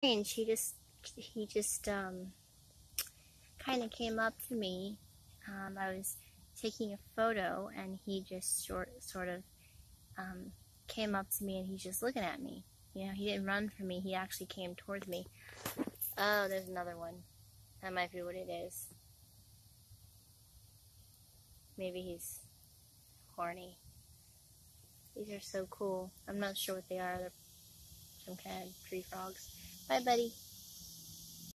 strange. He just he just um kind of came up to me. Um, I was taking a photo, and he just sort sort of um, came up to me, and he's just looking at me. You know, he didn't run from me. He actually came towards me. Oh, there's another one. That might be what it is. Maybe he's horny. These are so cool. I'm not sure what they are. They're some kind of tree frogs. Bye, buddy.